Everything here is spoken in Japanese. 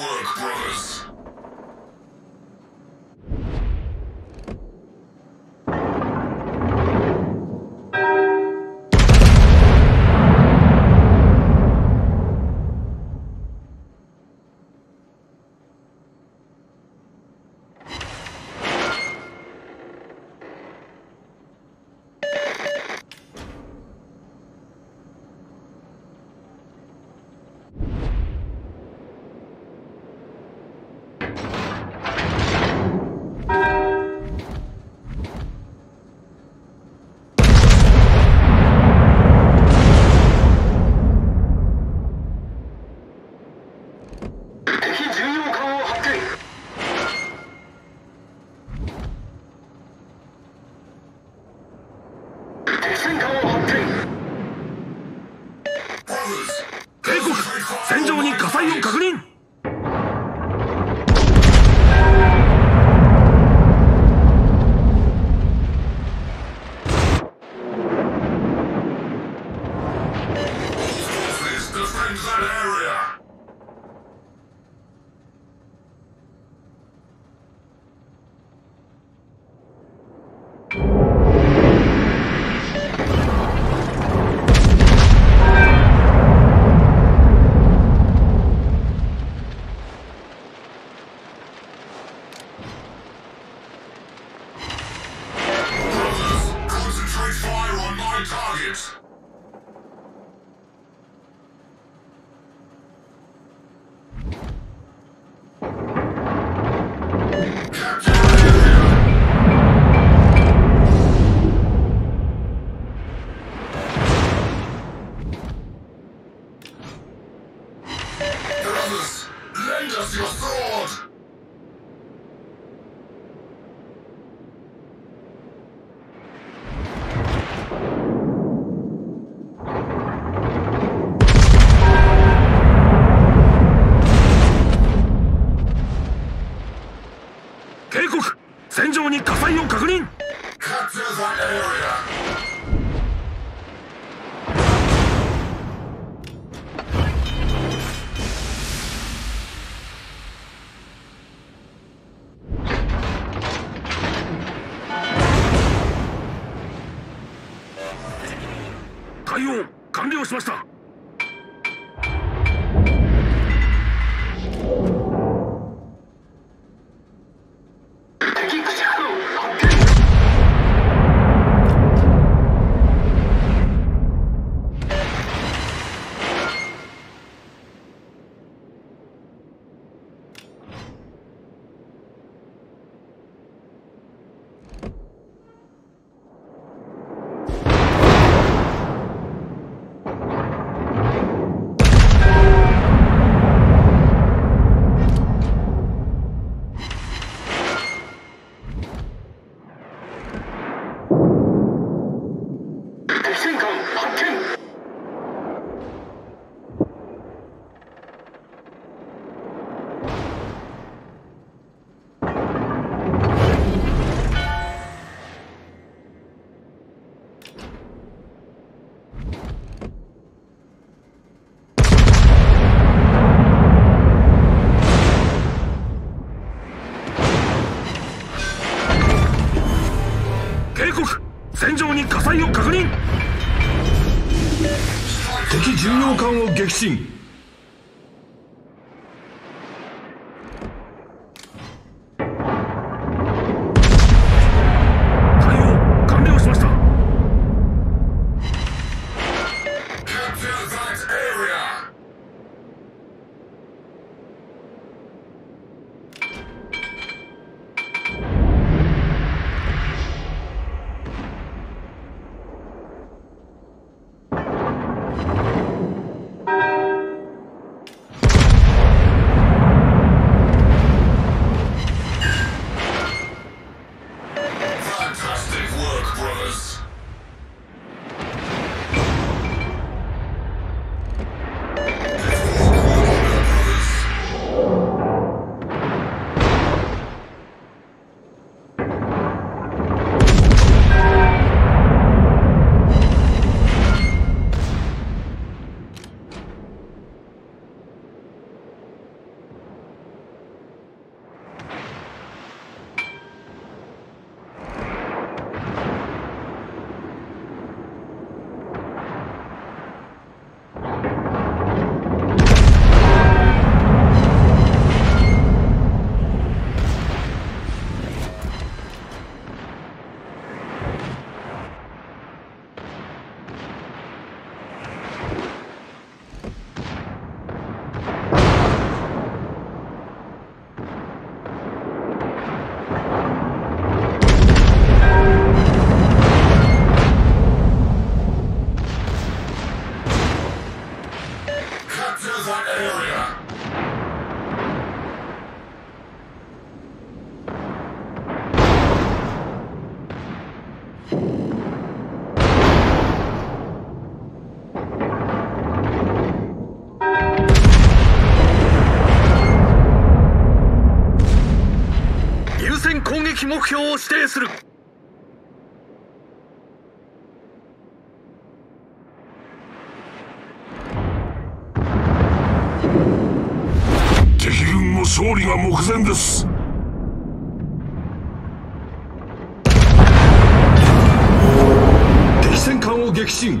work, brothers. Yeah. 警告。戦場に火災を確認。対応完了しました。態を確認。敵巡洋艦を撃沈。Alpha area. Use 攻撃目標を指定する。勝利が目前です。敵戦艦を撃沈。